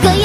可个。